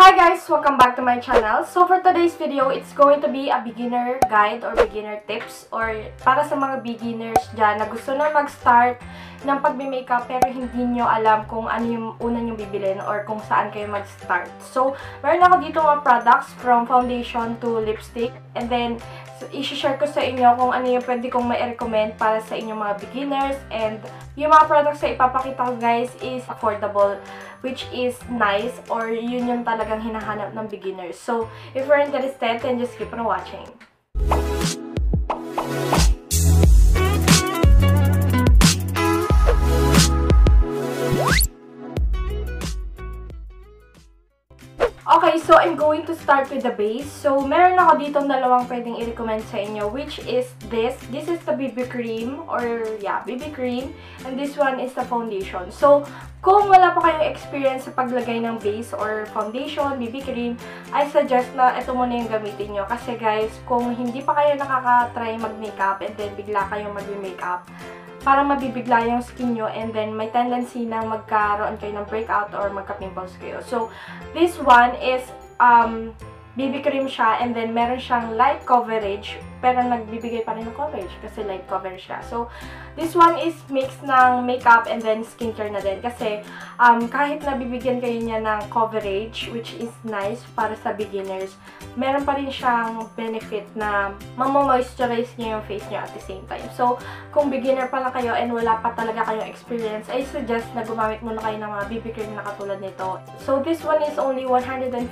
Hi guys! Welcome back to my channel. So for today's video, it's going to be a beginner guide or beginner tips or para sa mga beginners dyan na gusto na mag-start ng pagme-makeup pero hindi nyo alam kung ano yung una nyo bibilin or kung saan kayo mag-start. So, meron ako dito mga products from foundation to lipstick and then i-share ko sa inyo kung ano yung pwede kong ma-recommend para sa inyong mga beginners and yung mga products na ipapakita ko guys is affordable which is nice or yun yung talagang hinahanap ng beginners. So, if you're interested, then just keep on watching. So I'm going to start with the base. So, meron ako ditong dalawang pwedeng i-recommend sa inyo, which is this. This is the BB cream, or yeah, BB cream. And this one is the foundation. So, kung wala pa kayong experience sa paglagay ng base or foundation, BB cream, I suggest na ito muna yung gamitin nyo. Kasi guys, kung hindi pa kayo nakaka-try mag-makeup and then bigla kayong mag-makeup, parang mabibigla yung skin nyo and then may tendency na magkaroon kayo ng breakout or magka-pimples kayo. So, this one is um, BB cream siya and then meron siyang light coverage pero nagbibigay pa rin ng coverage kasi light coverage siya. So, this one is mix ng makeup and then skincare na din kasi um, kahit nabibigyan kayo niya ng coverage which is nice para sa beginners, meron pa rin siyang benefit na mamo-moisturize niya yung face niyo at the same time. So, kung beginner pa lang kayo and wala pa talaga kayong experience, I suggest na gumamit muna kayo ng mga BB cream na katulad nito. So, this one is only 159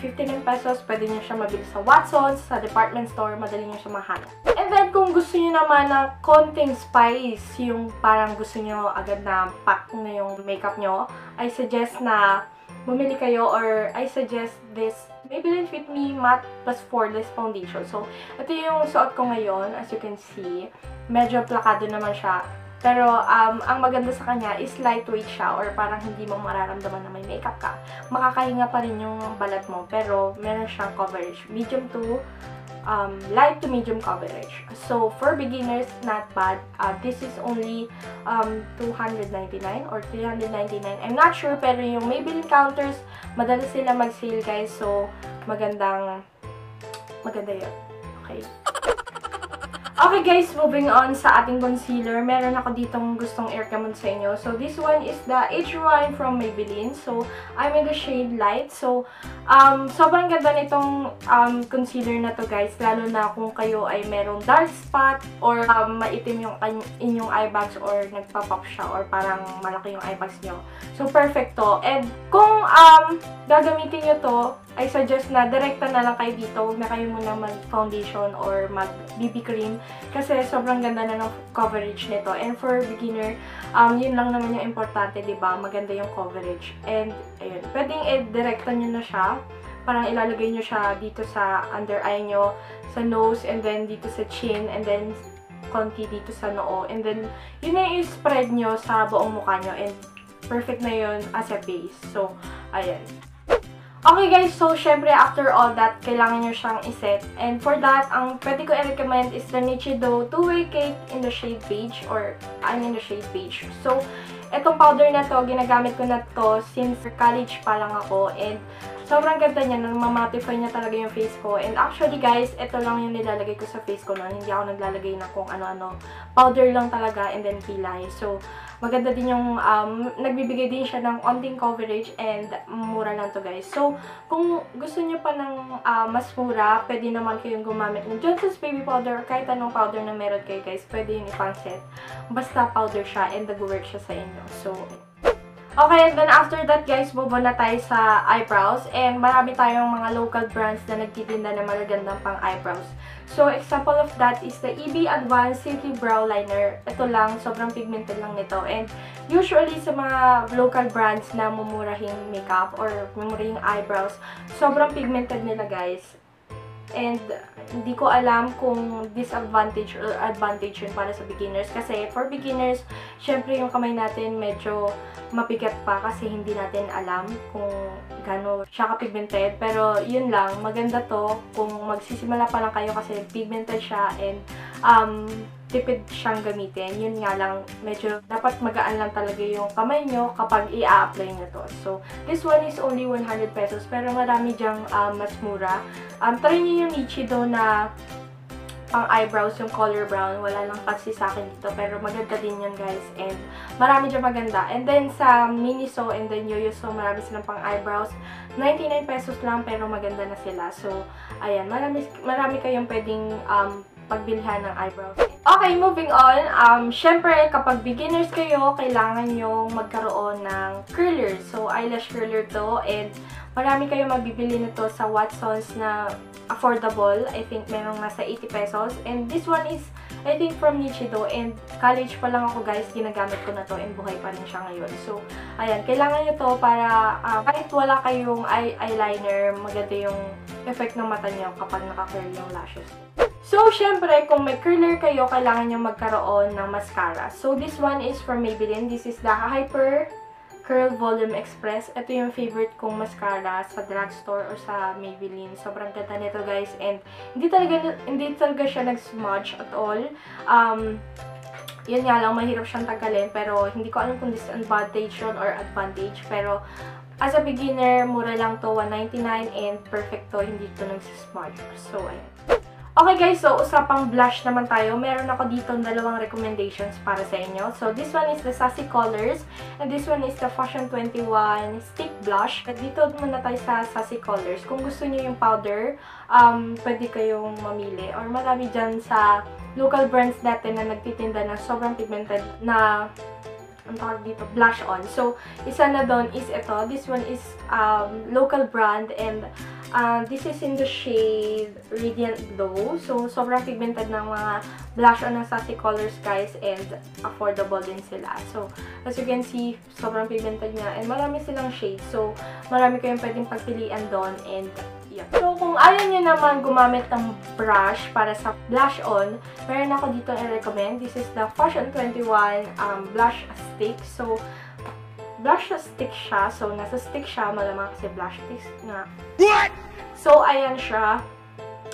pesos. Pwede niyo siya mabili sa Watson's, sa department store, madali niyo siya mahanap. And then, kung gusto niyo naman na konting spice, yung parang gusto niyo agad na pack na yung makeup niyo, I suggest na bumili kayo or I suggest this Maybelline Fit Me Matte Plus Poreless Foundation. So, ito yung suot ko ngayon. As you can see, medyo plakado naman siya. Pero, um, ang maganda sa kanya is lightweight siya or parang hindi mo mararamdaman na may makeup ka. Makakahinga pa rin yung balat mo, pero meron siyang coverage. Medium to um, light to medium coverage. So, for beginners, not bad. Uh, this is only um, 299 or 399. I'm not sure, pero yung Maybelline counters, madalas sila mag-sale, guys. So, magandang, maganda yun. Okay. Okay guys, moving on sa ating concealer. Meron ako ditong gustong i-recommend sa inyo. So, this one is the H1 from Maybelline. So, I'm in the shade light. So, um, sobrang ganda nitong um, concealer na to guys. Lalo na kung kayo ay merong dark spot or um, maitim yung inyong eye bags or nagpa-pop siya or parang malaki yung eye bags nyo. So, perfect to. And kung um, gagamitin nyo to, I suggest na direkta na lang kayo dito. Huwag na kayo muna mag-foundation or mag-BB cream kasi sobrang ganda na ng coverage nito. And for beginner, um, yun lang naman yung importante, ba diba? Maganda yung coverage. And, ayun, pwedeng i-direkta nyo na siya. Parang ilalagay nyo siya dito sa under eye nyo, sa nose, and then dito sa chin, and then konti dito sa noo. And then, yun na yung spread nyo sa buong mukha nyo. And perfect na yun as a base. So, ayan. Okay guys, so syempre after all that, kailangan nyo siyang iset. And for that, ang pwede ko i-recommend is the Nichido Two-Way Cake in the shade beige or I'm in the shade beige. So, etong powder na to, ginagamit ko na to since college pa lang ako. And sobrang ganda niya, namamattify niya talaga yung face ko. And actually guys, ito lang yung nilalagay ko sa face ko noon. Hindi ako naglalagay na kung ano-ano. Powder lang talaga and then pilay. So, maganda din yung, um, nagbibigay din siya ng onting coverage and mura lang to guys. So, kung gusto niyo pa ng uh, mas mura, pwede naman kayong gumamit ng Johnson's Baby Powder kahit anong powder na meron kayo guys, pwede yun ipang set. Basta powder siya and nag-work siya sa inyo. So, Okay, and then after that guys, bubo na tayo sa eyebrows. And marami tayong mga local brands na nagtitinda na magagandang pang eyebrows. So, example of that is the EB Advanced Silky Brow Liner. Ito lang, sobrang pigmented lang nito. And usually sa mga local brands na mumurahing makeup or mumurahing eyebrows, sobrang pigmented nila guys. And hindi ko alam kung disadvantage or advantage yun para sa beginners. Kasi for beginners, syempre yung kamay natin medyo mapigat pa kasi hindi natin alam kung gano'n siya ka-pigmented. Pero yun lang, maganda to kung magsisimula pa lang kayo kasi pigmented siya and um, tipid siyang gamitin. Yun nga lang, medyo dapat magaan lang talaga yung kamay nyo kapag i-apply nyo to. So, this one is only 100 pesos, pero marami dyang um, mas mura. Um, try nyo yung Nichido na pang eyebrows, yung color brown. Wala lang kasi sa akin dito. Pero maganda din yan, guys. And marami dyan maganda. And then sa Miniso and then Yoyoso, marami silang pang eyebrows. 99 pesos lang, pero maganda na sila. So, ayan. Marami, marami kayong pwedeng um, pagbilhan ng eyebrows. Okay, moving on. Um, Siyempre, kapag beginners kayo, kailangan yung magkaroon ng curler. So, eyelash curler to. And marami kayong mabibili nito sa Watsons na affordable. I think merong nasa 80 pesos. And this one is, I think from Nichido. And college pa lang ako guys, ginagamit ko na to and buhay pa rin siya ngayon. So, ayan, kailangan nyo to para uh, kahit wala kayong eye eyeliner, maganda yung effect ng mata nyo kapag naka-curl yung lashes. So, syempre, kung may curler kayo, kailangan nyo magkaroon ng mascara. So, this one is from Maybelline. This is the Hyper Curl Volume Express. Ito yung favorite kong mascara sa drugstore or sa Maybelline. Sobrang ganda nito, guys. And hindi talaga, hindi talaga siya nag-smudge at all. Um, yun nga lang, mahirap siyang tagalin. Pero, hindi ko alam kung disadvantage yun or advantage. Pero, as a beginner, mura lang to, 199 and perfect to, hindi to nag-smudge. So, ayan. Okay guys, so usapang blush naman tayo. Meron ako dito dalawang recommendations para sa inyo. So this one is the Sassy Colors and this one is the Fashion 21 Stick Blush. At dito muna tayo sa Sassy Colors. Kung gusto niyo yung powder, um, pwede kayong mamili. Or marami dyan sa local brands natin na nagtitinda ng sobrang pigmented na ang tawag dito, blush on. So, isa na doon is ito. This one is um, local brand and uh, this is in the shade Radiant Glow. So, sobrang pigmented ng mga blush on Sassy Colors, guys, and affordable din sila. So, as you can see, sobrang pigmented niya and marami silang shades. So, marami kayong pwedeng pagpilian doon and yeah. So, kung ayaw nyo naman gumamit ng brush para sa blush on, meron ako dito i-recommend. This is the Fashion 21 um, Blush Stick. So, blush stick siya. So, nasa stick siya. Malamang kasi blush stick nga. What? So, ayan siya.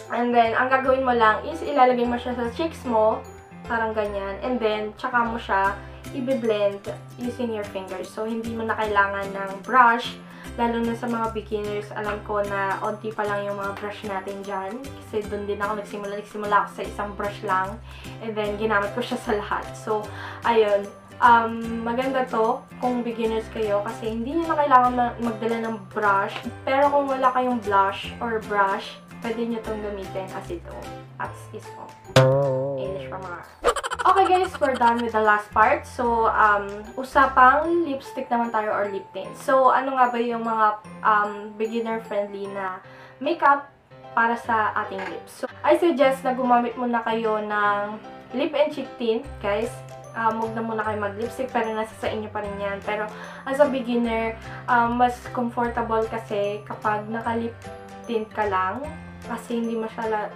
And then, ang gagawin mo lang is ilalagay mo siya sa cheeks mo. Parang ganyan. And then, tsaka mo siya i-blend using your fingers. So, hindi mo na kailangan ng brush. Lalo na sa mga beginners, alam ko na onti pa lang yung mga brush natin dyan. Kasi doon din ako nagsimula. Nagsimula ako sa isang brush lang. And then, ginamit ko siya sa lahat. So, ayun um, maganda to kung beginners kayo kasi hindi nyo na kailangan magdala ng brush. Pero kung wala kayong blush or brush, pwede nyo itong gamitin as ito. As is ko. English pa mga. Okay guys, we're done with the last part. So, um, usapang lipstick naman tayo or lip tint. So, ano nga ba yung mga um, beginner-friendly na makeup para sa ating lips? So, I suggest na gumamit muna kayo ng lip and cheek tint, guys um, huwag na muna kayo mag-lipstick, pero nasa sa inyo pa rin yan. Pero, as a beginner, um, mas comfortable kasi kapag naka-lip tint ka lang, kasi hindi mo,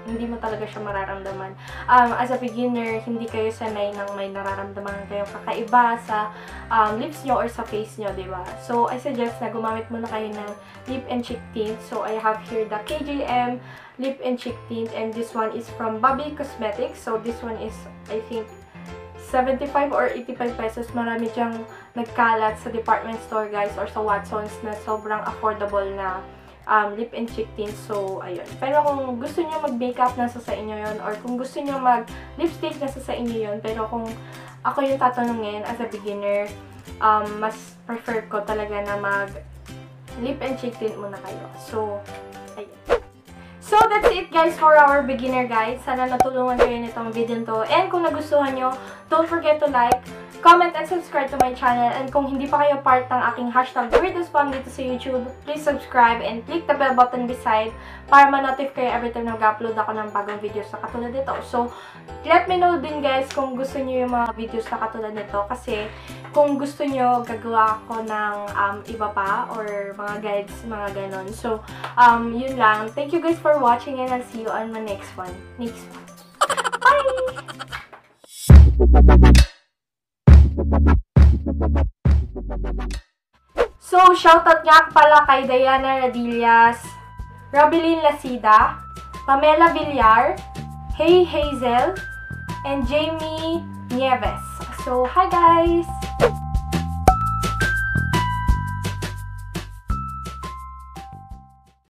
hindi mo talaga siya mararamdaman. Um, as a beginner, hindi kayo sanay ng may nararamdaman kayong kakaiba sa um, lips nyo or sa face nyo, di ba? So, I suggest na gumamit muna kayo ng lip and cheek tint. So, I have here the KJM lip and cheek tint and this one is from Bobby Cosmetics. So, this one is, I think, 75 or 85 pesos, marami diyang nagkalat sa department store guys or sa Watsons na sobrang affordable na um, lip and cheek tint. So, ayun. Pero kung gusto niyo mag-makeup, nasa sa inyo yon Or kung gusto niyo mag-lipstick, nasa sa inyo yon Pero kung ako yung tatanungin as a beginner, um, mas prefer ko talaga na mag lip and cheek tint muna kayo. So, ayun. So, that's it guys for our beginner guide. Sana natulungan kayo nitong video to. And kung nagustuhan nyo, don't forget to like, comment, and subscribe to my channel. And kung hindi pa kayo part ng aking hashtag Spam dito sa YouTube, please subscribe and click the bell button beside para ma-notify kayo every time nag-upload ako ng bagong videos na katulad nito. So, let me know din guys kung gusto niyo yung mga videos na katulad nito kasi kung gusto niyo gagawa ko ng um, iba pa or mga guides, mga ganon. So, um, yun lang. Thank you guys for watching and I'll see you on my next one. Next one. Bye! So, shoutout nga pala kay Diana Radillas, Robilyn Lasida, Pamela Villar, Hey Hazel, and Jamie Nieves. So, hi guys!